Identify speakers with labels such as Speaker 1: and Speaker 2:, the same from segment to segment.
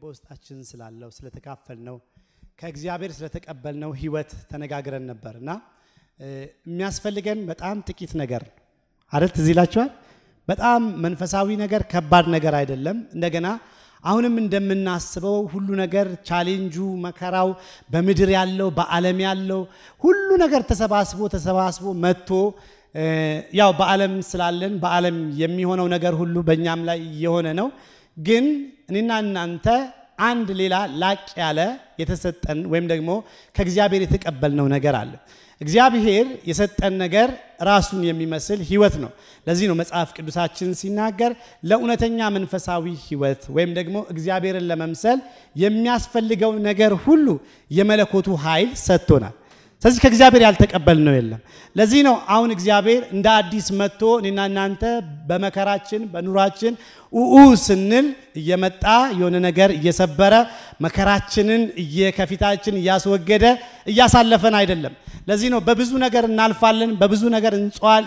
Speaker 1: በውስጣችን ስላለው ስለተካፈልነው ከእግዚአብሔር ስለተቀበልነው ህይወት ተነጋግረን ነበር እና የሚያስፈልገን በጣም ጥቂት ነገር አይደል? ትዝ ይላችኋል። በጣም መንፈሳዊ ነገር ከባድ ነገር አይደለም። እንደገና አሁንም እንደምናስበው ሁሉ ነገር ቻሌንጁ፣ መከራው በምድር ያለው በዓለም ያለው ሁሉ ነገር ተሰባስቦ ተሰባስቦ መጥቶ ያው በዓለም ስላለን በዓለም የሚሆነው ነገር ሁሉ በእኛም ላይ እየሆነ ነው። ግን እኔና እናንተ አንድ ሌላ ላቅ ያለ የተሰጠን ወይም ደግሞ ከእግዚአብሔር የተቀበልነው ነገር አለ። እግዚአብሔር የሰጠን ነገር ራሱን የሚመስል ህይወት ነው። ለዚህ ነው መጽሐፍ ቅዱሳችን ሲናገር ለእውነተኛ መንፈሳዊ ህይወት ወይም ደግሞ እግዚአብሔርን ለመምሰል የሚያስፈልገው ነገር ሁሉ የመለኮቱ ኃይል ሰጥቶናል። ስለዚህ ከእግዚአብሔር ያልተቀበልነው የለም። ለዚህ ነው አሁን እግዚአብሔር እንደ አዲስ መጥቶ እኔና እናንተ በመከራችን በኑሯችን ኡኡ ስንል እየመጣ የሆነ ነገር እየሰበረ መከራችንን ከፊታችን እያስወገደ እያሳለፈን አይደለም። ለዚህ ነው በብዙ ነገር እናልፋለን፣ በብዙ ነገር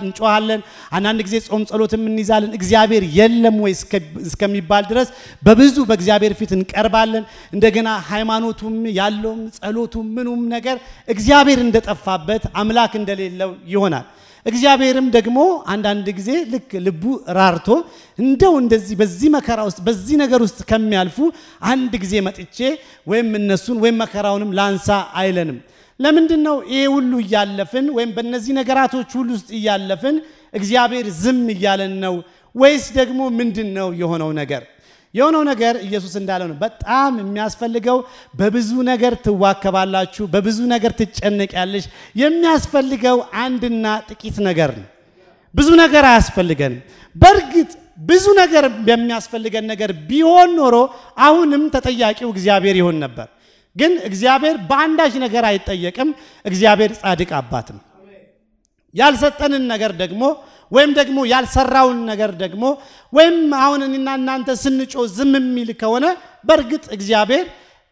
Speaker 1: እንጮሃለን። አንዳንድ ጊዜ ጾም ጸሎትም እንይዛለን። እግዚአብሔር የለም ወይ እስከሚባል ድረስ በብዙ በእግዚአብሔር ፊት እንቀርባለን። እንደገና ሃይማኖቱም ያለውም ጸሎቱም ምኑም ነገር እግዚአብሔር እንደጠፋበት አምላክ እንደሌለው ይሆናል። እግዚአብሔርም ደግሞ አንዳንድ ጊዜ ልክ ልቡ ራርቶ እንደው እንደዚህ በዚህ መከራ ውስጥ በዚህ ነገር ውስጥ ከሚያልፉ አንድ ጊዜ መጥቼ ወይም እነሱን ወይም መከራውንም ላንሳ አይለንም። ለምንድን ነው ይሄ ሁሉ እያለፍን ወይም በእነዚህ ነገራቶች ሁሉ ውስጥ እያለፍን እግዚአብሔር ዝም እያለን ነው ወይስ ደግሞ ምንድን ነው የሆነው ነገር? የሆነው ነገር ኢየሱስ እንዳለው ነው። በጣም የሚያስፈልገው በብዙ ነገር ትዋከባላችሁ፣ በብዙ ነገር ትጨነቂያለሽ። የሚያስፈልገው አንድና ጥቂት ነገር ነው። ብዙ ነገር አያስፈልገንም። በእርግጥ ብዙ ነገር የሚያስፈልገን ነገር ቢሆን ኖሮ አሁንም ተጠያቂው እግዚአብሔር ይሆን ነበር። ግን እግዚአብሔር በአንዳች ነገር አይጠየቅም። እግዚአብሔር ጻድቅ አባት ነው። ያልሰጠንን ነገር ደግሞ ወይም ደግሞ ያልሰራውን ነገር ደግሞ ወይም አሁን እኔና እናንተ ስንጮ ዝም የሚል ከሆነ በእርግጥ እግዚአብሔር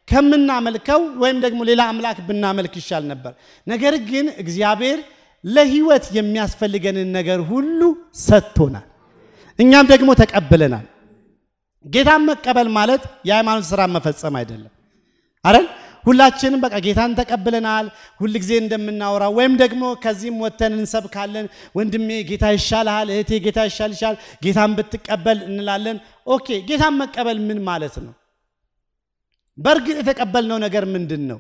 Speaker 1: ከምናመልከው ወይም ደግሞ ሌላ አምላክ ብናመልክ ይሻል ነበር። ነገር ግን እግዚአብሔር ለሕይወት የሚያስፈልገንን ነገር ሁሉ ሰጥቶናል። እኛም ደግሞ ተቀብለናል። ጌታን መቀበል ማለት የሃይማኖት ስራ መፈጸም አይደለም አይደል? ሁላችንም በቃ ጌታን ተቀብለናል። ሁል ጊዜ እንደምናወራው ወይም ደግሞ ከዚህም ወጥተን እንሰብካለን። ወንድሜ ጌታ ይሻልሃል፣ እህቴ ጌታ ይሻልሻል፣ ጌታን ብትቀበል እንላለን። okay፣ ጌታን መቀበል ምን ማለት ነው? በእርግጥ የተቀበልነው ነገር ምንድን ነው?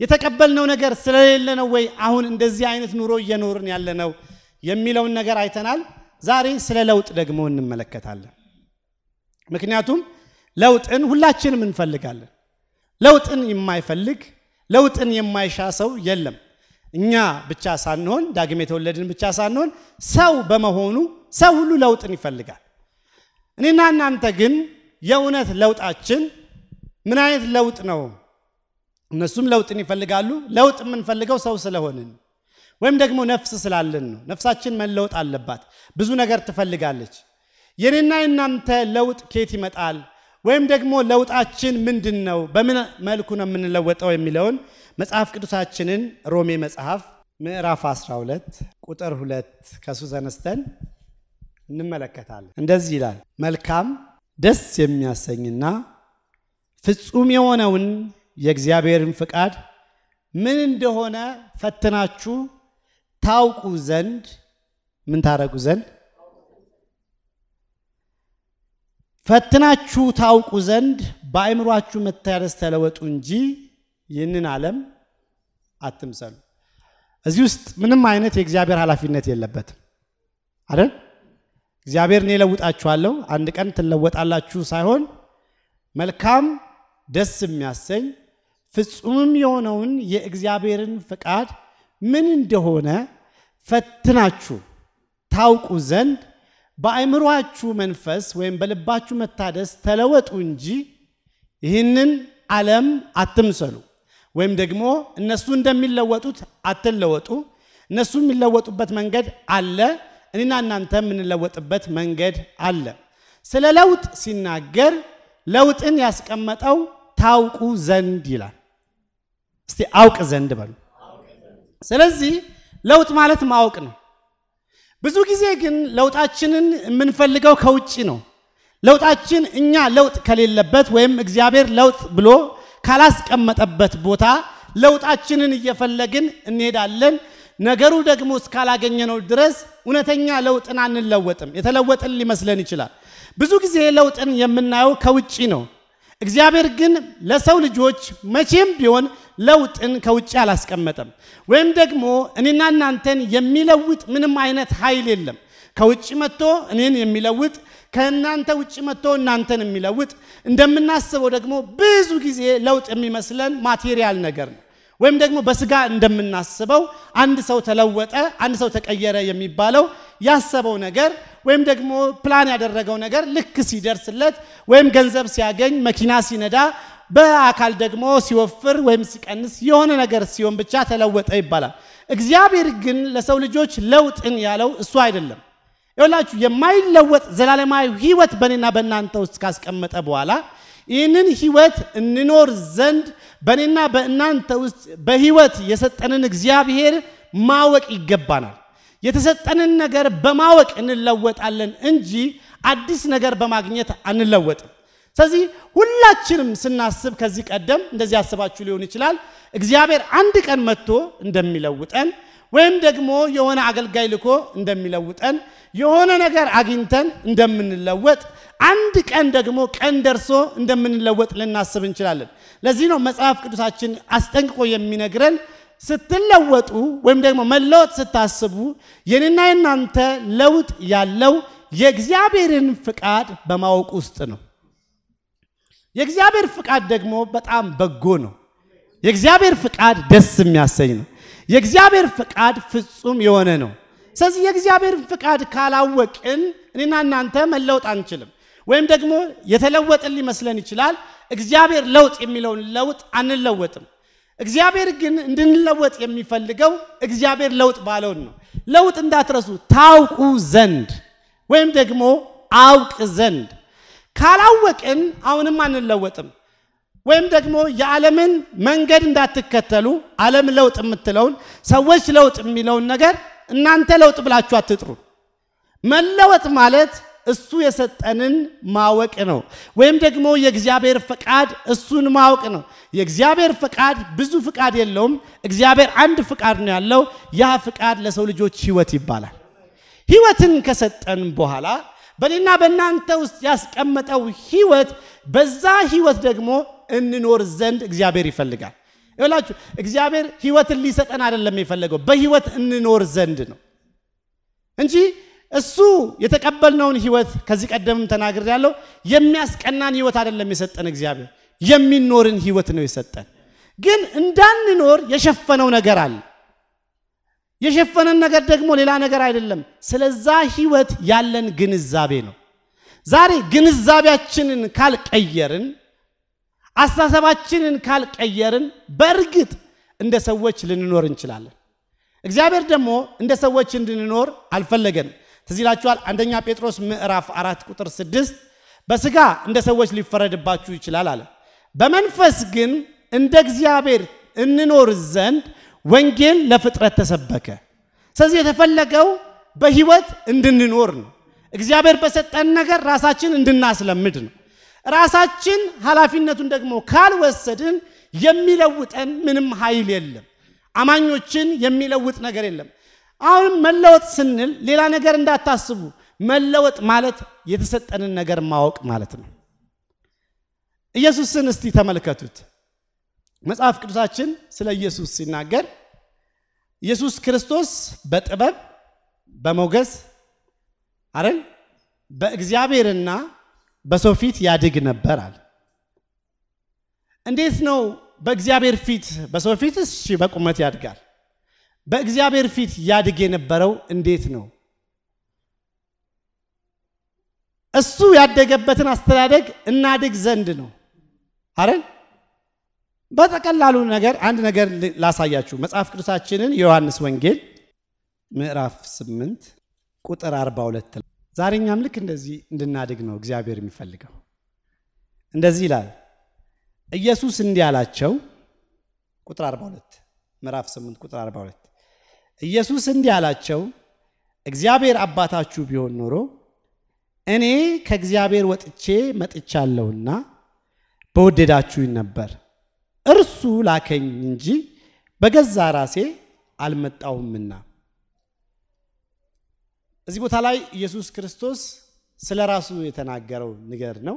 Speaker 1: የተቀበልነው ነገር ስለሌለ ነው ወይ አሁን እንደዚህ አይነት ኑሮ እየኖርን ያለ ነው የሚለውን ነገር አይተናል። ዛሬ ስለ ለውጥ ደግሞ እንመለከታለን። ምክንያቱም ለውጥን ሁላችንም እንፈልጋለን። ለውጥን የማይፈልግ ለውጥን የማይሻ ሰው የለም። እኛ ብቻ ሳንሆን ዳግም የተወለድን ብቻ ሳንሆን ሰው በመሆኑ ሰው ሁሉ ለውጥን ይፈልጋል። እኔና እናንተ ግን የእውነት ለውጣችን ምን አይነት ለውጥ ነው? እነሱም ለውጥን ይፈልጋሉ። ለውጥ የምንፈልገው ሰው ስለሆንን ወይም ደግሞ ነፍስ ስላለን ነው። ነፍሳችን መለወጥ አለባት። ብዙ ነገር ትፈልጋለች። የኔና የናንተ ለውጥ ከየት ይመጣል? ወይም ደግሞ ለውጣችን ምንድን ነው? በምን መልኩ ነው የምንለወጠው የሚለውን መጽሐፍ ቅዱሳችንን ሮሜ መጽሐፍ ምዕራፍ 12 ቁጥር ሁለት ከሱ ተነስተን እንመለከታለን። እንደዚህ ይላል፣ መልካም ደስ የሚያሰኝና ፍጹም የሆነውን የእግዚአብሔርን ፍቃድ ምን እንደሆነ ፈትናችሁ ታውቁ ዘንድ ምን ታረጉ ዘንድ ፈትናችሁ ታውቁ ዘንድ በአእምሯችሁ መታደስ ተለወጡ እንጂ ይህንን ዓለም አትምሰሉ። እዚህ ውስጥ ምንም አይነት የእግዚአብሔር ኃላፊነት የለበትም አይደል? እግዚአብሔር እኔ እለውጣችኋለሁ አንድ ቀን ትለወጣላችሁ ሳይሆን መልካም ደስ የሚያሰኝ ፍጹምም የሆነውን የእግዚአብሔርን ፍቃድ ምን እንደሆነ ፈትናችሁ ታውቁ ዘንድ በአእምሯችሁ መንፈስ ወይም በልባችሁ መታደስ ተለወጡ እንጂ ይህንን ዓለም አትምሰሉ። ወይም ደግሞ እነሱ እንደሚለወጡት አትለወጡ። እነሱ የሚለወጡበት መንገድ አለ፣ እኔና እናንተ የምንለወጥበት መንገድ አለ። ስለ ለውጥ ሲናገር ለውጥን ያስቀመጠው ታውቁ ዘንድ ይላል። እስቲ አውቅ ዘንድ በሉ። ስለዚህ ለውጥ ማለት ማወቅ ነው። ብዙ ጊዜ ግን ለውጣችንን የምንፈልገው ከውጭ ነው። ለውጣችን እኛ ለውጥ ከሌለበት ወይም እግዚአብሔር ለውጥ ብሎ ካላስቀመጠበት ቦታ ለውጣችንን እየፈለግን እንሄዳለን። ነገሩ ደግሞ እስካላገኘነው ድረስ እውነተኛ ለውጥን አንለወጥም። የተለወጥን ሊመስለን ይችላል። ብዙ ጊዜ ለውጥን የምናየው ከውጪ ነው። እግዚአብሔር ግን ለሰው ልጆች መቼም ቢሆን ለውጥን ከውጭ አላስቀመጠም። ወይም ደግሞ እኔና እናንተን የሚለውጥ ምንም አይነት ኃይል የለም። ከውጭ መጥቶ እኔን የሚለውጥ ከእናንተ ውጭ መጥቶ እናንተን የሚለውጥ እንደምናስበው ደግሞ ብዙ ጊዜ ለውጥ የሚመስለን material ነገር ነው። ወይም ደግሞ በስጋ እንደምናስበው አንድ ሰው ተለወጠ፣ አንድ ሰው ተቀየረ የሚባለው ያሰበው ነገር ወይም ደግሞ ፕላን ያደረገው ነገር ልክ ሲደርስለት ወይም ገንዘብ ሲያገኝ፣ መኪና ሲነዳ፣ በአካል ደግሞ ሲወፍር ወይም ሲቀንስ የሆነ ነገር ሲሆን ብቻ ተለወጠ ይባላል። እግዚአብሔር ግን ለሰው ልጆች ለውጥን ያለው እሱ አይደለም። ይኸውላችሁ የማይለወጥ ዘላለማዊ ሕይወት በእኔና በእናንተ ውስጥ ካስቀመጠ በኋላ ይህንን ሕይወት እንኖር ዘንድ በእኔና በእናንተ ውስጥ በሕይወት የሰጠንን እግዚአብሔር ማወቅ ይገባናል። የተሰጠንን ነገር በማወቅ እንለወጣለን እንጂ አዲስ ነገር በማግኘት አንለወጥም። ስለዚህ ሁላችንም ስናስብ ከዚህ ቀደም እንደዚህ አስባችሁ ሊሆን ይችላል። እግዚአብሔር አንድ ቀን መጥቶ እንደሚለውጠን ወይም ደግሞ የሆነ አገልጋይ ልኮ እንደሚለውጠን የሆነ ነገር አግኝተን እንደምንለወጥ አንድ ቀን ደግሞ ቀን ደርሶ እንደምንለወጥ ልናስብ እንችላለን። ለዚህ ነው መጽሐፍ ቅዱሳችን አስጠንቅቆ የሚነግረን ስትለወጡ ወይም ደግሞ መለወጥ ስታስቡ የኔና የናንተ ለውጥ ያለው የእግዚአብሔርን ፍቃድ በማወቅ ውስጥ ነው። የእግዚአብሔር ፍቃድ ደግሞ በጣም በጎ ነው። የእግዚአብሔር ፍቃድ ደስ የሚያሰኝ ነው። የእግዚአብሔር ፍቃድ ፍጹም የሆነ ነው። ስለዚህ የእግዚአብሔር ፍቃድ ካላወቅን እኔና እናንተ መለወጥ አንችልም። ወይም ደግሞ የተለወጥን ሊመስለን ይችላል። እግዚአብሔር ለውጥ የሚለውን ለውጥ አንለወጥም። እግዚአብሔር ግን እንድንለወጥ የሚፈልገው እግዚአብሔር ለውጥ ባለውን ነው። ለውጥ እንዳትረሱ ታውቁ ዘንድ ወይም ደግሞ አውቅ ዘንድ ካላወቅን አሁንም አንለወጥም። ወይም ደግሞ የዓለምን መንገድ እንዳትከተሉ ዓለም ለውጥ የምትለውን ሰዎች ለውጥ የሚለውን ነገር እናንተ ለውጥ ብላችሁ አትጥሩ። መለወጥ ማለት እሱ የሰጠንን ማወቅ ነው። ወይም ደግሞ የእግዚአብሔር ፈቃድ እሱን ማወቅ ነው። የእግዚአብሔር ፈቃድ ብዙ ፍቃድ የለውም። እግዚአብሔር አንድ ፍቃድ ነው ያለው። ያ ፍቃድ ለሰው ልጆች ሕይወት ይባላል። ሕይወትን ከሰጠን በኋላ በእኔና በእናንተ ውስጥ ያስቀመጠው ሕይወት በዛ ሕይወት ደግሞ እንኖር ዘንድ እግዚአብሔር ይፈልጋል። ይላችሁ እግዚአብሔር ሕይወትን ሊሰጠን አይደለም የፈለገው በሕይወት እንኖር ዘንድ ነው እንጂ እሱ የተቀበልነውን ሕይወት ከዚህ ቀደምም ተናግር ያለው የሚያስቀናን ሕይወት አይደለም የሰጠን እግዚአብሔር የሚኖርን ሕይወት ነው የሰጠን። ግን እንዳንኖር የሸፈነው ነገር አለ። የሸፈነን ነገር ደግሞ ሌላ ነገር አይደለም። ስለዛ ሕይወት ያለን ግንዛቤ ነው። ዛሬ ግንዛቤያችንን ካልቀየርን አስተሳሰባችንን ካልቀየርን በእርግጥ እንደ ሰዎች ልንኖር እንችላለን። እግዚአብሔር ደግሞ እንደ ሰዎች እንድንኖር አልፈለገንም። ትዝ ይላችኋል አንደኛ ጴጥሮስ ምዕራፍ አራት ቁጥር ስድስት በሥጋ እንደ ሰዎች ሊፈረድባችሁ ይችላል አለ። በመንፈስ ግን እንደ እግዚአብሔር እንኖር ዘንድ ወንጌል ለፍጥረት ተሰበከ። ስለዚህ የተፈለገው በሕይወት እንድንኖር ነው። እግዚአብሔር በሰጠን ነገር ራሳችን እንድናስለምድ ነው። ራሳችን ኃላፊነቱን ደግሞ ካልወሰድን የሚለውጠን ምንም ኃይል የለም። አማኞችን የሚለውጥ ነገር የለም። አሁን መለወጥ ስንል ሌላ ነገር እንዳታስቡ። መለወጥ ማለት የተሰጠንን ነገር ማወቅ ማለት ነው። ኢየሱስን እስቲ ተመልከቱት። መጽሐፍ ቅዱሳችን ስለ ኢየሱስ ሲናገር ኢየሱስ ክርስቶስ በጥበብ በሞገስ አረን በእግዚአብሔርና በሰው ፊት ያድግ ነበር አለ። እንዴት ነው በእግዚአብሔር ፊት በሰው ፊት እሺ በቁመት ያድጋል። በእግዚአብሔር ፊት ያድግ የነበረው እንዴት ነው? እሱ ያደገበትን አስተዳደግ እናድግ ዘንድ ነው አረን በጠቀላሉ ነገር አንድ ነገር ላሳያችሁ። መጽሐፍ ቅዱሳችንን የዮሐንስ ወንጌል ምዕራፍ 8 ቁጥር 42 ዛሬ እኛም ልክ እንደዚህ እንድናድግ ነው እግዚአብሔር የሚፈልገው። እንደዚህ ይላል፣ ኢየሱስ እንዲህ አላቸው። ቁጥር 42 ምዕራፍ 8 ቁጥር 42 ኢየሱስ እንዲህ አላቸው፣ እግዚአብሔር አባታችሁ ቢሆን ኖሮ እኔ ከእግዚአብሔር ወጥቼ መጥቻለሁና በወደዳችሁኝ ነበር። እርሱ ላከኝ እንጂ በገዛ ራሴ አልመጣሁምና። እዚህ ቦታ ላይ ኢየሱስ ክርስቶስ ስለ ራሱ የተናገረው ነገር ነው።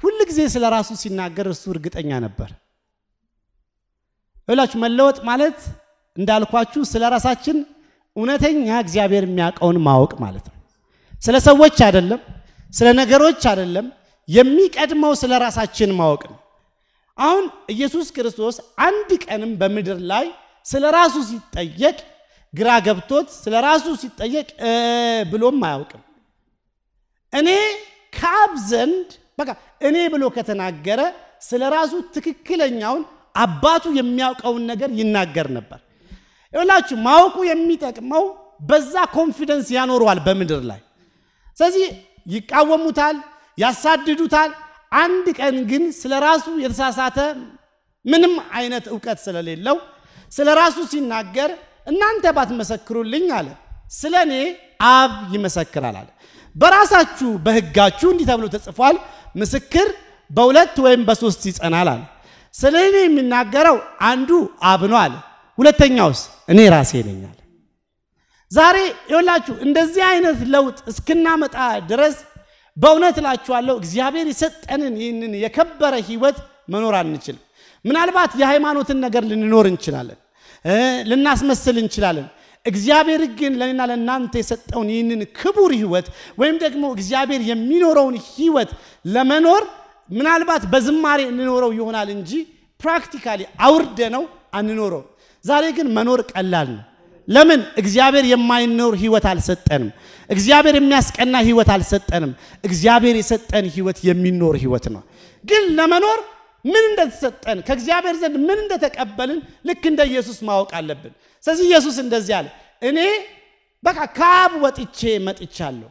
Speaker 1: ሁል ጊዜ ስለ ራሱ ሲናገር እሱ እርግጠኛ ነበር። ይላችሁ መለወጥ ማለት እንዳልኳችሁ ስለ ራሳችን እውነተኛ እግዚአብሔር የሚያውቀውን ማወቅ ማለት ነው። ስለ ሰዎች አይደለም፣ ስለ ነገሮች አይደለም። የሚቀድመው ስለ ራሳችን ማወቅ ነው። አሁን ኢየሱስ ክርስቶስ አንድ ቀንም በምድር ላይ ስለ ራሱ ሲጠየቅ ግራ ገብቶት ስለ ራሱ ሲጠየቅ ብሎም አያውቅም። እኔ ከአብ ዘንድ በቃ እኔ ብሎ ከተናገረ ስለ ራሱ ትክክለኛውን አባቱ የሚያውቀውን ነገር ይናገር ነበር። ይኸውላችሁ ማወቁ የሚጠቅመው በዛ confidence ያኖረዋል በምድር ላይ። ስለዚህ ይቃወሙታል፣ ያሳድዱታል። አንድ ቀን ግን ስለ ራሱ የተሳሳተ ምንም አይነት እውቀት ስለሌለው ስለ ራሱ ሲናገር እናንተ ባትመሰክሩልኝ አለ፣ ስለ እኔ አብ ይመሰክራል አለ። በራሳችሁ በሕጋችሁ እንዲህ ተብሎ ተጽፏል፣ ምስክር በሁለት ወይም በሶስት ይጸናል አለ። ስለ እኔ የሚናገረው አንዱ አብ ነው አለ። ሁለተኛውስ እኔ ራሴ አለ። ዛሬ ይኸውላችሁ እንደዚህ አይነት ለውጥ እስክናመጣ ድረስ በእውነት እላችኋለሁ እግዚአብሔር የሰጠንን ይህንን የከበረ ህይወት መኖር አንችልም። ምናልባት የሃይማኖትን ነገር ልንኖር እንችላለን፣ ልናስመስል እንችላለን። እግዚአብሔር ግን ለእኔና ለእናንተ የሰጠውን ይህንን ክቡር ህይወት ወይም ደግሞ እግዚአብሔር የሚኖረውን ህይወት ለመኖር ምናልባት በዝማሬ እንኖረው ይሆናል እንጂ practically አውርደ ነው አንኖረው። ዛሬ ግን መኖር ቀላል ነው። ለምን? እግዚአብሔር የማይኖር ህይወት አልሰጠንም። እግዚአብሔር የሚያስቀና ህይወት አልሰጠንም። እግዚአብሔር የሰጠን ህይወት የሚኖር ህይወት ነው። ግን ለመኖር ምን እንደተሰጠን ከእግዚአብሔር ዘንድ ምን እንደተቀበልን ልክ እንደ ኢየሱስ ማወቅ አለብን። ስለዚህ ኢየሱስ እንደዚህ አለ፣ እኔ በቃ ከአብ ወጥቼ መጥቻለሁ።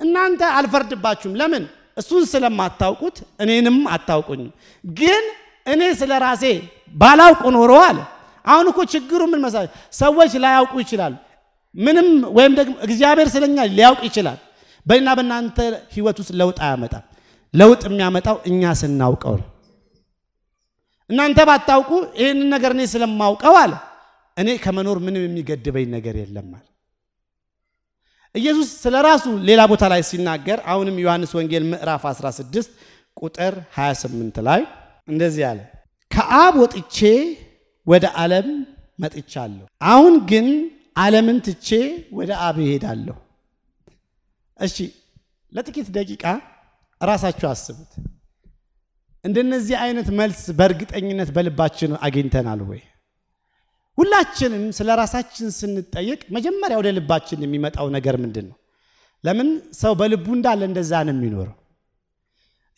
Speaker 1: እናንተ አልፈርድባችሁም። ለምን? እሱን ስለማታውቁት እኔንም አታውቁኝም። ግን እኔ ስለ ራሴ ባላውቅ ኖሮ አለ አሁን እኮ ችግሩ ምን መሰለህ? ሰዎች ላያውቁ ይችላሉ። ምንም ወይም ደግሞ እግዚአብሔር ስለኛ ሊያውቅ ይችላል። በእና በእናንተ ህይወት ውስጥ ለውጥ አያመጣም። ለውጥ የሚያመጣው እኛ ስናውቀው ነው። እናንተ ባታውቁ ይህንን ነገር እኔ ስለማውቀው አለ እኔ ከመኖር ምንም የሚገድበኝ ነገር የለም አለ ኢየሱስ ስለ ራሱ ሌላ ቦታ ላይ ሲናገር አሁንም ዮሐንስ ወንጌል ምዕራፍ 16 ቁጥር 28 ላይ እንደዚህ አለ ከአብ ወጥቼ ወደ ዓለም መጥቻለሁ። አሁን ግን ዓለምን ትቼ ወደ አብ እሄዳለሁ። እሺ ለጥቂት ደቂቃ ራሳችሁ አስቡት። እንደነዚህ አይነት መልስ በእርግጠኝነት በልባችን አግኝተናል ወይ? ሁላችንም ስለ ራሳችን ስንጠየቅ መጀመሪያ ወደ ልባችን የሚመጣው ነገር ምንድን ነው? ለምን ሰው በልቡ እንዳለ እንደዛ ነው የሚኖረው።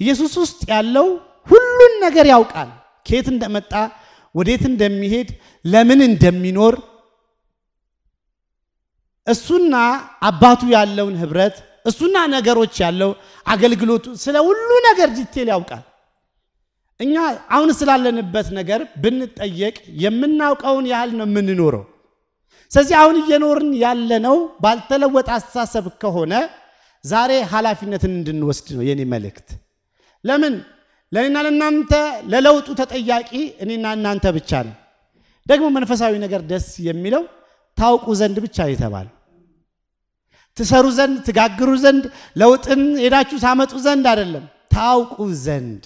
Speaker 1: ኢየሱስ ውስጥ ያለው ሁሉን ነገር ያውቃል። ከየት እንደመጣ ወዴት እንደሚሄድ ለምን እንደሚኖር እሱና አባቱ ያለውን ህብረት እሱና ነገሮች ያለው አገልግሎቱ ስለ ሁሉ ነገር ዲቴል ያውቃል። እኛ አሁን ስላለንበት ነገር ብንጠየቅ የምናውቀውን ያህል ነው የምንኖረው። ስለዚህ አሁን እየኖርን ያለነው ባልተለወጠ አስተሳሰብ ከሆነ ዛሬ ኃላፊነትን እንድንወስድ ነው የኔ መልእክት። ለምን ለእኔና ለእናንተ ለለውጡ ተጠያቂ እኔና እናንተ ብቻ ነው። ደግሞ መንፈሳዊ ነገር ደስ የሚለው ታውቁ ዘንድ ብቻ የተባለ ትሰሩ ዘንድ ትጋግሩ ዘንድ ለውጥን ሄዳችሁ ታመጡ ዘንድ አይደለም፣ ታውቁ ዘንድ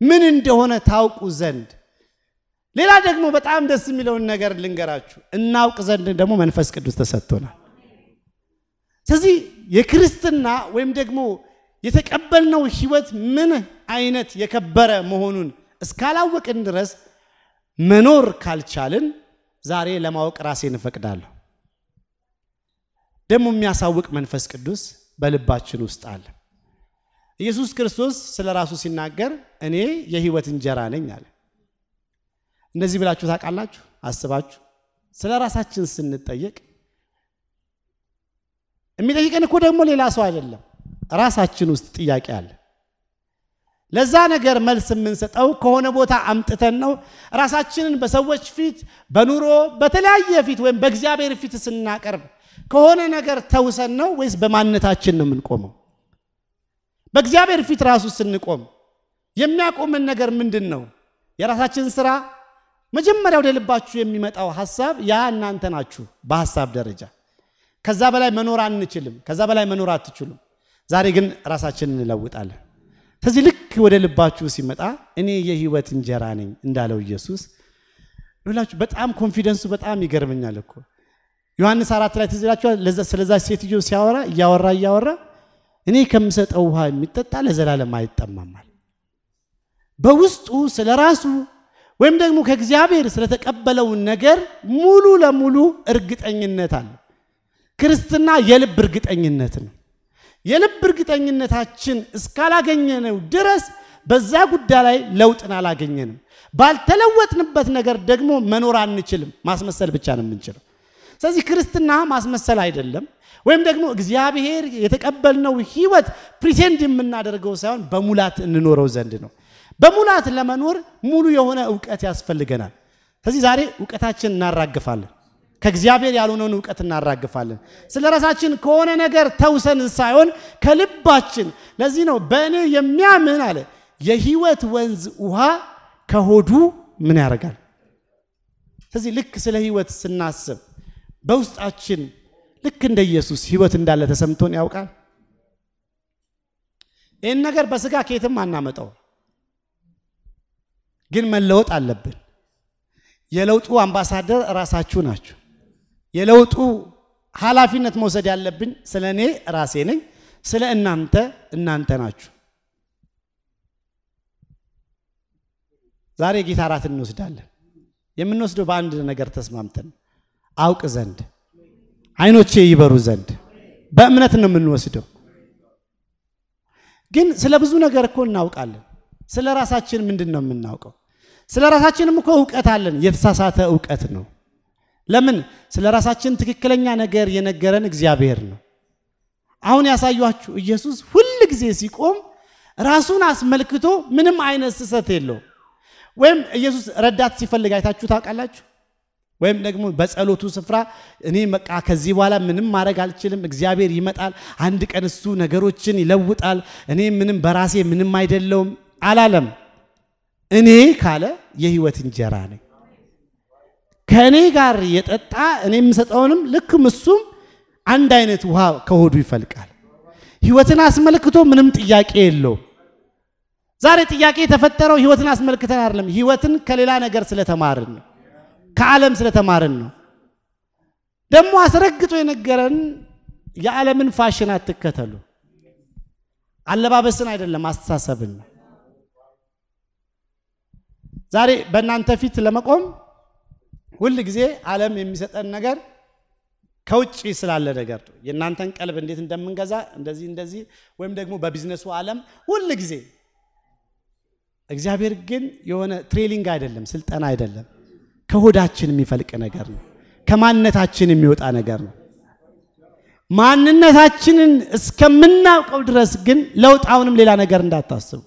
Speaker 1: ምን እንደሆነ ታውቁ ዘንድ። ሌላ ደግሞ በጣም ደስ የሚለውን ነገር ልንገራችሁ፣ እናውቅ ዘንድ ደግሞ መንፈስ ቅዱስ ተሰጥቶናል። ስለዚህ የክርስትና ወይም ደግሞ የተቀበልነው ህይወት ምን አይነት የከበረ መሆኑን እስካላወቅን ድረስ መኖር ካልቻልን ዛሬ ለማወቅ ራሴን እፈቅዳለሁ። ደግሞ የሚያሳውቅ መንፈስ ቅዱስ በልባችን ውስጥ አለ። ኢየሱስ ክርስቶስ ስለ ራሱ ሲናገር እኔ የህይወት እንጀራ ነኝ አለ። እንደዚህ ብላችሁ ታውቃላችሁ? አስባችሁ ስለ ራሳችን ስንጠየቅ የሚጠይቀን እኮ ደግሞ ሌላ ሰው አይደለም፣ ራሳችን ውስጥ ጥያቄ አለ። ለዛ ነገር መልስ የምንሰጠው ከሆነ ቦታ አምጥተን ነው። ራሳችንን በሰዎች ፊት፣ በኑሮ በተለያየ ፊት ወይም በእግዚአብሔር ፊት ስናቀርብ ከሆነ ነገር ተውሰን ነው ወይስ በማንነታችን ነው የምንቆመው? በእግዚአብሔር ፊት ራሱ ስንቆም የሚያቆመን ነገር ምንድን ነው? የራሳችን ስራ መጀመሪያ ወደ ልባችሁ የሚመጣው ሀሳብ ያ እናንተ ናችሁ። በሀሳብ ደረጃ ከዛ በላይ መኖር አንችልም። ከዛ በላይ መኖር አትችሉም። ዛሬ ግን ራሳችንን እንለውጣለን። ስለዚህ ልክ ወደ ልባችሁ ሲመጣ እኔ የህይወት እንጀራ ነኝ እንዳለው ኢየሱስ ይላችሁ በጣም ኮንፊደንሱ በጣም ይገርመኛል እኮ ዮሐንስ አራት ላይ ትዝ ይላችኋል። ስለዛ ሴትዮ ሲያወራ እያወራ እያወራ እኔ ከምሰጠው ውሃ የሚጠጣ ለዘላለም አይጠማማል። በውስጡ ስለ ራሱ ወይም ደግሞ ከእግዚአብሔር ስለተቀበለው ነገር ሙሉ ለሙሉ እርግጠኝነት አለ። ክርስትና የልብ እርግጠኝነት ነው። የልብ እርግጠኝነታችን እስካላገኘነው ድረስ በዛ ጉዳይ ላይ ለውጥን አላገኘንም። ባልተለወጥንበት ነገር ደግሞ መኖር አንችልም። ማስመሰል ብቻ ነው የምንችለው። ስለዚህ ክርስትና ማስመሰል አይደለም፣ ወይም ደግሞ እግዚአብሔር የተቀበልነው ህይወት pretend የምናደርገው ሳይሆን በሙላት እንኖረው ዘንድ ነው። በሙላት ለመኖር ሙሉ የሆነ እውቀት ያስፈልገናል። ስለዚህ ዛሬ እውቀታችን እናራግፋለን። ከእግዚአብሔር ያልሆነውን እውቀት እናራግፋለን። ስለ ራሳችን ከሆነ ነገር ተውሰን ሳይሆን ከልባችን። ለዚህ ነው በእኔ የሚያምን አለ የህይወት ወንዝ ውሃ ከሆዱ ምን ያደርጋል? ስለዚህ ልክ ስለ ህይወት ስናስብ በውስጣችን ልክ እንደ ኢየሱስ ህይወት እንዳለ ተሰምቶን ያውቃል። ይህን ነገር በስጋ ከየትም አናመጣው፣ ግን መለወጥ አለብን። የለውጡ አምባሳደር ራሳችሁ ናችሁ። የለውጡ ኃላፊነት መውሰድ ያለብን ስለ እኔ ራሴ ነኝ፣ ስለ እናንተ እናንተ ናችሁ። ዛሬ ጌታ እራት እንወስዳለን። የምንወስደው በአንድ ነገር ተስማምተን አውቅ ዘንድ አይኖቼ ይበሩ ዘንድ በእምነት ነው የምንወስደው። ግን ስለ ብዙ ነገር እኮ እናውቃለን። ስለ ራሳችን ምንድን ነው የምናውቀው? ስለ ራሳችንም እኮ እውቀት አለን። የተሳሳተ እውቀት ነው። ለምን? ስለ ራሳችን ትክክለኛ ነገር የነገረን እግዚአብሔር ነው። አሁን ያሳያችሁ ኢየሱስ ሁል ጊዜ ሲቆም ራሱን አስመልክቶ ምንም አይነት ስህተት የለውም። ወይም ኢየሱስ ረዳት ሲፈልግ አይታችሁ ታውቃላችሁ? ወይም ደግሞ በጸሎቱ ስፍራ እኔ በቃ ከዚህ በኋላ ምንም ማድረግ አልችልም፣ እግዚአብሔር ይመጣል፣ አንድ ቀን እሱ ነገሮችን ይለውጣል፣ እኔ ምንም በራሴ ምንም አይደለውም አላለም። እኔ ካለ የህይወት እንጀራ ነኝ። ከእኔ ጋር የጠጣ እኔ የምሰጠውንም ልክም እሱም አንድ አይነት ውሃ ከሆዱ ይፈልቃል። ህይወትን አስመልክቶ ምንም ጥያቄ የለውም። ዛሬ ጥያቄ የተፈጠረው ህይወትን አስመልክተን አይደለም። ህይወትን ከሌላ ነገር ስለተማርን ነው፣ ከዓለም ስለተማርን ነው። ደግሞ አስረግጦ የነገረን የዓለምን ፋሽን አትከተሉ፣ አለባበስን አይደለም አስተሳሰብን ነው። ዛሬ በእናንተ ፊት ለመቆም ሁል ጊዜ ዓለም የሚሰጠን ነገር ከውጭ ስላለ ነገር ነው። የእናንተን ቀልብ እንዴት እንደምንገዛ እንደዚህ እንደዚህ ወይም ደግሞ በቢዝነሱ ዓለም ሁል ጊዜ እግዚአብሔር ግን የሆነ training አይደለም፣ ስልጠና አይደለም። ከሆዳችን የሚፈልቅ ነገር ነው። ከማንነታችን የሚወጣ ነገር ነው። ማንነታችንን እስከምናውቀው ድረስ ግን ለውጥ አሁንም ሌላ ነገር እንዳታስቡ።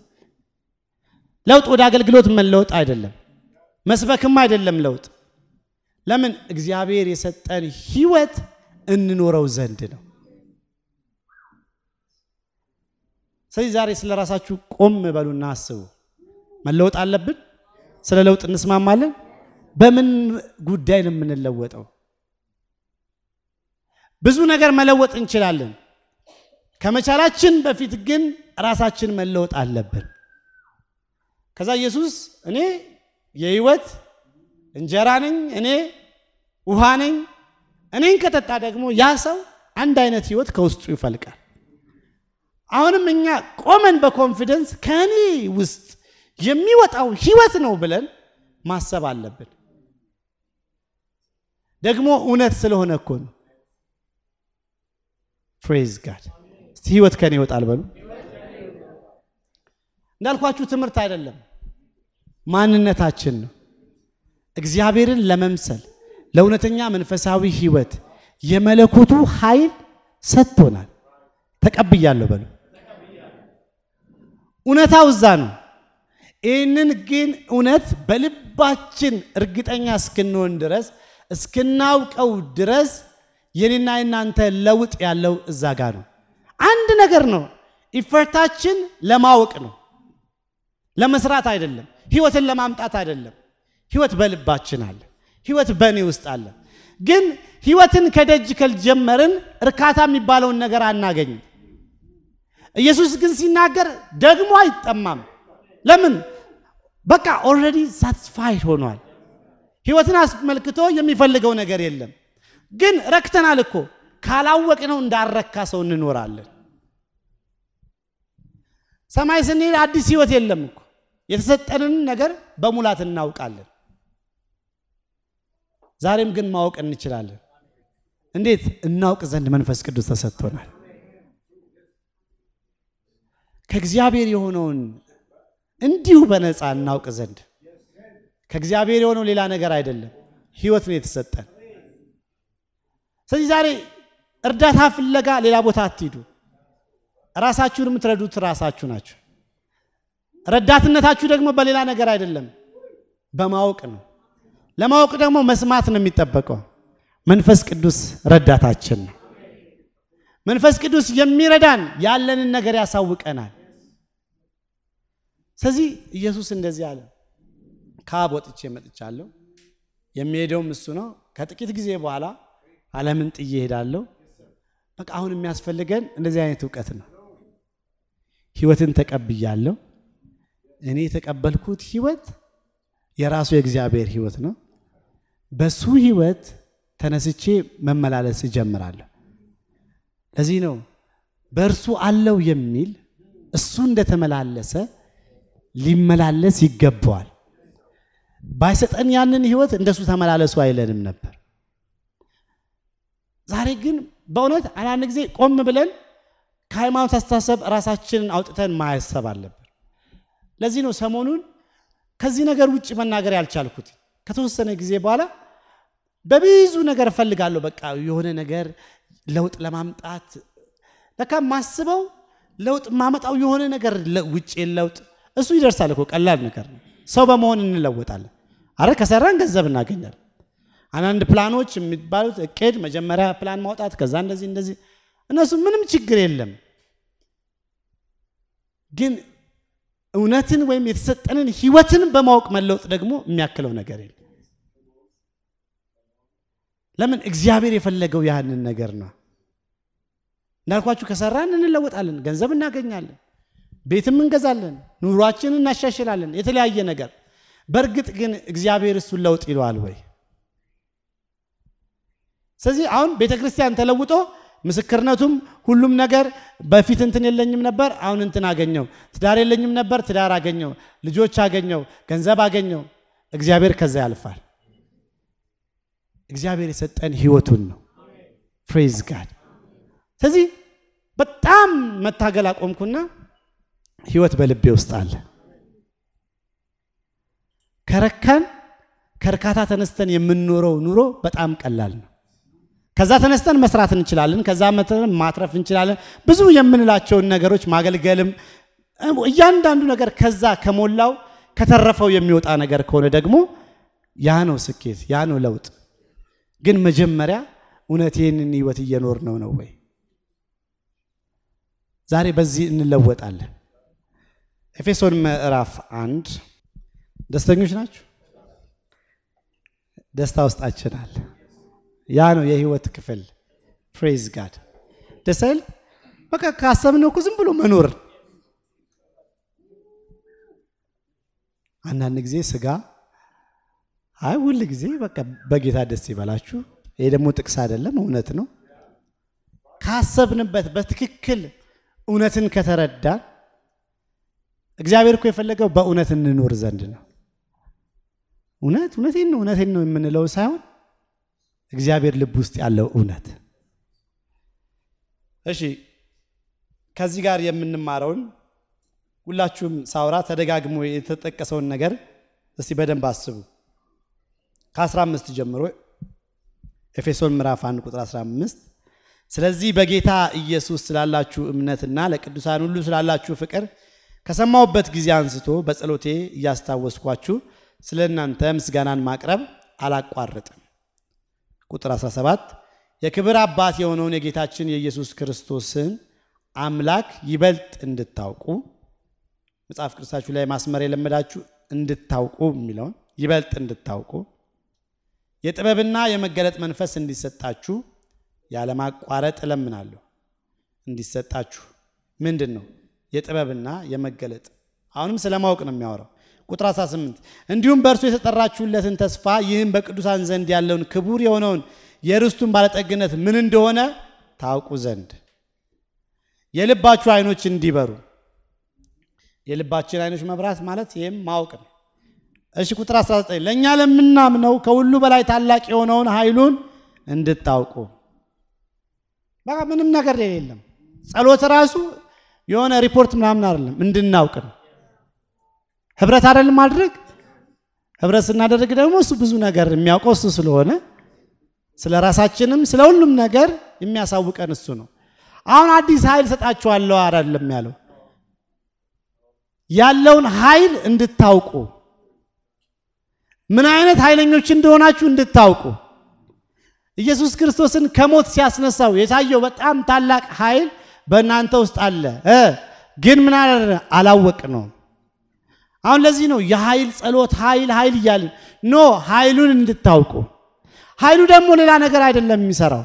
Speaker 1: ለውጥ ወደ አገልግሎት መለወጥ አይደለም፣ መስበክም አይደለም ለውጥ ለምን እግዚአብሔር የሰጠን ህይወት እንኖረው ዘንድ ነው። ስለዚህ ዛሬ ስለ ራሳችሁ ቆም በሉና አስቡ። መለወጥ አለብን። ስለ ለውጥ እንስማማለን። በምን ጉዳይ ነው የምንለወጠው? ብዙ ነገር መለወጥ እንችላለን። ከመቻላችን በፊት ግን ራሳችን መለወጥ አለብን። ከዛ ኢየሱስ እኔ የህይወት እንጀራ ነኝ፣ እኔ ውሃ ነኝ። እኔን ከጠጣ ደግሞ ያ ሰው አንድ አይነት ህይወት ከውስጡ ይፈልቃል። አሁንም እኛ ቆመን በኮንፊደንስ ከእኔ ውስጥ የሚወጣው ህይወት ነው ብለን ማሰብ አለብን። ደግሞ እውነት ስለሆነ እኮ ነው። ፕሬዝ ጋድ። እስቲ ህይወት ከኔ ይወጣል በሉ። እንዳልኳችሁ ትምህርት አይደለም፣ ማንነታችን ነው። እግዚአብሔርን ለመምሰል ለእውነተኛ መንፈሳዊ ህይወት የመለኮቱ ኃይል ሰጥቶናል። ተቀብያለሁ በሉ። እውነታው እዛ ነው። ይህንን ግን እውነት በልባችን እርግጠኛ እስክንሆን ድረስ እስክናውቀው ድረስ የኔና የናንተ ለውጥ ያለው እዛ ጋር ነው። አንድ ነገር ነው ኢፈርታችን ለማወቅ ነው፣ ለመስራት አይደለም። ህይወትን ለማምጣት አይደለም። ህይወት በልባችን አለ። ህይወት በእኔ ውስጥ አለ። ግን ህይወትን ከደጅ ካልጀመርን እርካታ የሚባለውን ነገር አናገኝም። ኢየሱስ ግን ሲናገር ደግሞ አይጠማም። ለምን? በቃ already satisfied ሆኗል። ህይወትን አስመልክቶ የሚፈልገው ነገር የለም። ግን ረክተናል እኮ ካላወቅነው እንዳልረካ ሰው እንኖራለን። ሰማይ ስንሄድ አዲስ ህይወት የለም እኮ የተሰጠንን ነገር በሙላት እናውቃለን። ዛሬም ግን ማወቅ እንችላለን። እንዴት? እናውቅ ዘንድ መንፈስ ቅዱስ ተሰጥቶናል። ከእግዚአብሔር የሆነውን እንዲሁ በነፃ እናውቅ ዘንድ ከእግዚአብሔር የሆነው ሌላ ነገር አይደለም፣ ህይወት ነው የተሰጠን። ስለዚህ ዛሬ እርዳታ ፍለጋ ሌላ ቦታ አትሂዱ። ራሳችሁን የምትረዱት ራሳችሁ ናችሁ። ረዳትነታችሁ ደግሞ በሌላ ነገር አይደለም፣ በማወቅ ነው። ለማወቅ ደግሞ መስማት ነው የሚጠበቀው። መንፈስ ቅዱስ ረዳታችን ነው። መንፈስ ቅዱስ የሚረዳን ያለንን ነገር ያሳውቀናል። ስለዚህ ኢየሱስ እንደዚህ አለ፣ ከአብ ወጥቼ መጥቻለሁ፣ የሚሄደውም እሱ ነው። ከጥቂት ጊዜ በኋላ ዓለምን ጥዬ እሄዳለሁ። በቃ አሁን የሚያስፈልገን እንደዚህ አይነት እውቀት ነው። ህይወትን ተቀብያለሁ። እኔ የተቀበልኩት ህይወት የራሱ የእግዚአብሔር ህይወት ነው። በሱ ህይወት ተነስቼ መመላለስ እጀምራለሁ። ለዚህ ነው በእርሱ አለው የሚል እሱ እንደተመላለሰ ሊመላለስ ይገባዋል። ባይሰጠን ያንን ህይወት እንደሱ ተመላለሱ አይለንም ነበር። ዛሬ ግን በእውነት አንዳንድ ጊዜ ቆም ብለን ከሃይማኖት አስተሳሰብ ራሳችንን አውጥተን ማያሰብ አለብን። ለዚህ ነው ሰሞኑን ከዚህ ነገር ውጭ መናገር ያልቻልኩት። ከተወሰነ ጊዜ በኋላ በብዙ ነገር እፈልጋለሁ። በቃ የሆነ ነገር ለውጥ ለማምጣት ለካ ማስበው ለውጥ ማመጣው የሆነ ነገር ውጭ ለውጥ እሱ ይደርሳል እኮ ቀላል ነገር ነው። ሰው በመሆን እንለወጣለን። አረ ከሰራን ገንዘብ እናገኛለን። አንዳንድ ፕላኖች የሚባሉት እቅድ፣ መጀመሪያ ፕላን ማውጣት፣ ከዛ እንደዚህ እንደዚህ፣ እነሱ ምንም ችግር የለም። ግን እውነትን ወይም የተሰጠንን ህይወትን በማወቅ መለወጥ ደግሞ የሚያክለው ነገር የለም። ለምን? እግዚአብሔር የፈለገው ያህንን ነገር ነው። እንዳልኳችሁ ከሰራን እንለወጣለን፣ ገንዘብ እናገኛለን፣ ቤትም እንገዛለን፣ ኑሯችንን እናሻሽላለን፣ የተለያየ ነገር። በእርግጥ ግን እግዚአብሔር እሱን ለውጥ ይለዋል ወይ? ስለዚህ አሁን ቤተ ክርስቲያን ተለውጦ ምስክርነቱም ሁሉም ነገር በፊት እንትን የለኝም ነበር፣ አሁን እንትን አገኘው። ትዳር የለኝም ነበር፣ ትዳር አገኘው። ልጆች አገኘው፣ ገንዘብ አገኘው። እግዚአብሔር ከዛ ያልፋል። እግዚአብሔር የሰጠን ህይወቱን ነው። ፕሬዝ ጋድ። ስለዚህ በጣም መታገል አቆምኩና ህይወት በልቤ ውስጥ አለ። ከረካን ከእርካታ ተነስተን የምንኖረው ኑሮ በጣም ቀላል ነው። ከዛ ተነስተን መስራት እንችላለን። ከዛ ማትረፍ እንችላለን። ብዙ የምንላቸውን ነገሮች ማገልገልም፣ እያንዳንዱ ነገር ከዛ ከሞላው ከተረፈው የሚወጣ ነገር ከሆነ ደግሞ ያ ነው ስኬት፣ ያ ነው ለውጥ። ግን መጀመሪያ እውነት ይህንን ህይወት እየኖር ነው ነው ወይ? ዛሬ በዚህ እንለወጣለን። ኤፌሶን ምዕራፍ አንድ ደስተኞች ናችሁ? ደስታ ውስጣችን አለ። ያ ነው የህይወት ክፍል። praise God ደስ? በቃ ካሰብነው እኮ ዝም ብሎ መኖር። አንዳንድ ጊዜ ስጋ አይ ሁል ጊዜ በቃ በጌታ ደስ ይበላችሁ። ይሄ ደግሞ ጥቅስ አይደለም፣ እውነት ነው። ካሰብንበት በትክክል እውነትን ከተረዳ እግዚአብሔር እኮ የፈለገው በእውነት እንኖር ዘንድ ነው። እውነት እውነቴን ነው እውነቴን ነው የምንለው ሳይሆን እግዚአብሔር ልብ ውስጥ ያለው እውነት። እሺ ከዚህ ጋር የምንማረውን ሁላችሁም ሳውራ ተደጋግሞ የተጠቀሰውን ነገር እስቲ በደንብ አስቡ። ከ15 ጀምሮ ኤፌሶን ምዕራፍ 1 ቁጥር 15 ስለዚህ በጌታ ኢየሱስ ስላላችሁ እምነትና ለቅዱሳን ሁሉ ስላላችሁ ፍቅር ከሰማሁበት ጊዜ አንስቶ በጸሎቴ እያስታወስኳችሁ ስለ እናንተ ምስጋናን ማቅረብ አላቋርጥም። ቁጥር 17 የክብር አባት የሆነውን የጌታችን የኢየሱስ ክርስቶስን አምላክ ይበልጥ እንድታውቁ መጽሐፍ ቅዱሳችሁ ላይ ማስመር የለመዳችሁ እንድታውቁ የሚለውን ይበልጥ እንድታውቁ የጥበብና የመገለጥ መንፈስ እንዲሰጣችሁ ያለማቋረጥ እለምናለሁ። እንዲሰጣችሁ ምንድን ነው? የጥበብና የመገለጥ አሁንም ስለ ማወቅ ነው የሚያወራው። ቁጥር 18 እንዲሁም በእርሱ የተጠራችሁለትን ተስፋ ይህም በቅዱሳን ዘንድ ያለውን ክቡር የሆነውን የርስቱን ባለጠግነት ምን እንደሆነ ታውቁ ዘንድ የልባችሁ አይኖች እንዲበሩ። የልባችን አይኖች መብራት ማለት ይህም ማወቅ ነው። እሺ ቁጥር 19 ለእኛ ለምናምነው ከሁሉ በላይ ታላቅ የሆነውን ኃይሉን እንድታውቁ። በቃ ምንም ነገር የሌለም። ጸሎት ራሱ የሆነ ሪፖርት ምናምን አይደለም፣ እንድናውቅ ነው። ህብረት አይደለም ማድረግ። ህብረት ስናደርግ ደግሞ እሱ ብዙ ነገር የሚያውቀው እሱ ስለሆነ ስለ ራሳችንም ስለ ሁሉም ነገር የሚያሳውቀን እሱ ነው። አሁን አዲስ ኃይል ሰጣችኋለሁ አይደለም ያለው፣ ያለውን ኃይል እንድታውቁ ምን አይነት ኃይለኞች እንደሆናችሁ እንድታውቁ ኢየሱስ ክርስቶስን ከሞት ሲያስነሳው የታየው በጣም ታላቅ ኃይል በእናንተ ውስጥ አለ ግን ምን አላወቅ ነው። አሁን ለዚህ ነው የኃይል ጸሎት ኃይል ኃይል እያልን ኖ ኃይሉን እንድታውቁ። ኃይሉ ደግሞ ሌላ ነገር አይደለም የሚሰራው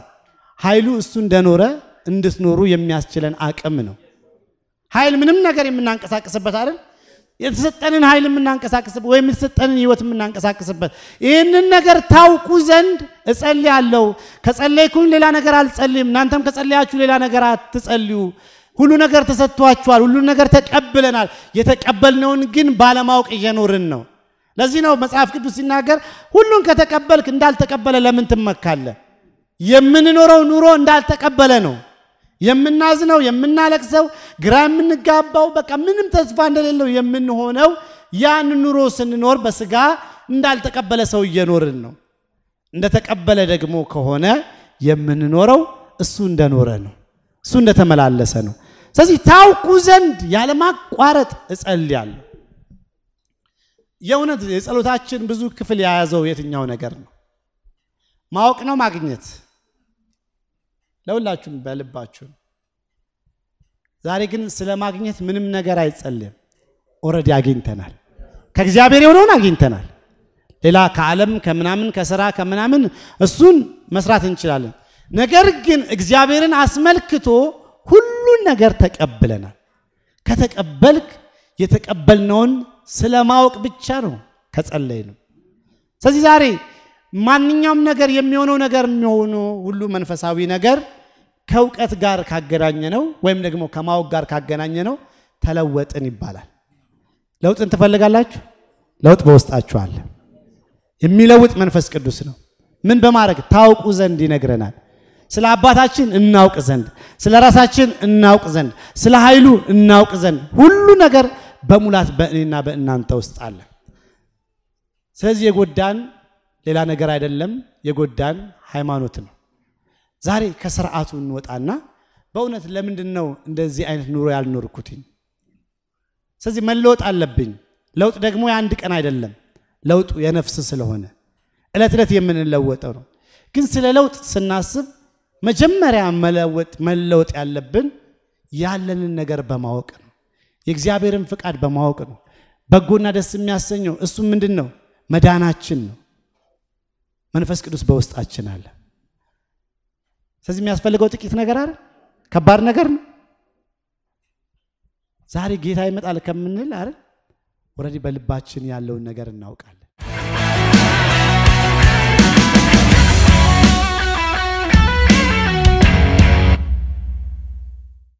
Speaker 1: ኃይሉ እሱ እንደኖረ እንድትኖሩ የሚያስችለን አቅም ነው። ኃይል ምንም ነገር የምናንቀሳቅስበት አይደል? የተሰጠንን ኃይል የምናንቀሳቅስበት ወይም የተሰጠንን ህይወት የምናንቀሳቅስበት ይህንን ነገር ታውቁ ዘንድ እጸልያለሁ። ከጸለይኩኝ ሌላ ነገር አልጸልይም። እናንተም ከጸለያችሁ ሌላ ነገር አትጸልዩ። ሁሉ ነገር ተሰጥቷችኋል። ሁሉ ነገር ተቀብለናል። የተቀበልነውን ግን ባለማወቅ እየኖርን ነው። ለዚህ ነው መጽሐፍ ቅዱስ ሲናገር ሁሉን ከተቀበልክ እንዳልተቀበለ ለምን ትመካለህ? የምንኖረው ኑሮ እንዳልተቀበለ ነው የምናዝነው የምናለቅሰው፣ ግራ የምንጋባው፣ በቃ ምንም ተስፋ እንደሌለው የምንሆነው ያን ኑሮ ስንኖር በስጋ እንዳልተቀበለ ሰው እየኖርን ነው። እንደተቀበለ ደግሞ ከሆነ የምንኖረው እሱ እንደኖረ ነው፣ እሱ እንደተመላለሰ ነው። ስለዚህ ታውቁ ዘንድ ያለማቋረጥ እጸልያለሁ። የእውነት የጸሎታችን ብዙ ክፍል የያዘው የትኛው ነገር ነው? ማወቅ ነው ማግኘት ለሁላችሁም በልባችሁ። ዛሬ ግን ስለ ማግኘት ምንም ነገር አይጸለይም። already አግኝተናል። ከእግዚአብሔር የሆነውን አግኝተናል። ሌላ ከዓለም ከምናምን ከስራ ከምናምን እሱን መስራት እንችላለን። ነገር ግን እግዚአብሔርን አስመልክቶ ሁሉን ነገር ተቀብለናል። ከተቀበልክ የተቀበልነውን ስለ ማወቅ ብቻ ነው ከጸለይ ነው። ስለዚህ ዛሬ ማንኛውም ነገር የሚሆነው ነገር የሚሆነው ሁሉ መንፈሳዊ ነገር ከእውቀት ጋር ካገናኘ ነው ወይም ደግሞ ከማወቅ ጋር ካገናኘ ነው ተለወጥን ይባላል። ለውጥን ትፈልጋላችሁ? ለውጥ በውስጣችሁ አለ። የሚለውጥ መንፈስ ቅዱስ ነው። ምን በማድረግ ታውቁ ዘንድ ይነግረናል። ስለ አባታችን እናውቅ ዘንድ፣ ስለ ራሳችን እናውቅ ዘንድ፣ ስለ ኃይሉ እናውቅ ዘንድ ሁሉ ነገር በሙላት በእኔና በእናንተ ውስጥ አለ። ስለዚህ የጎዳን ሌላ ነገር አይደለም፣ የጎዳን ሃይማኖት ነው። ዛሬ ከስርዓቱ እንወጣና በእውነት ለምንድን ነው እንደዚህ አይነት ኑሮ ያልኖርኩትኝ? ስለዚህ መለወጥ አለብኝ። ለውጥ ደግሞ የአንድ ቀን አይደለም። ለውጡ የነፍስ ስለሆነ ዕለት ዕለት የምንለወጠው ነው። ግን ስለ ለውጥ ስናስብ መጀመሪያ መለወጥ መለወጥ ያለብን ያለንን ነገር በማወቅ ነው። የእግዚአብሔርን ፍቃድ በማወቅ ነው። በጎና ደስ የሚያሰኘው እሱ ምንድን ነው? መዳናችን ነው። መንፈስ ቅዱስ በውስጣችን አለ። ስለዚህ የሚያስፈልገው ጥቂት ነገር አይደል? ከባድ ነገር ነው። ዛሬ ጌታ ይመጣል ከምንል አይደል? already በልባችን ያለውን ነገር እናውቃለን።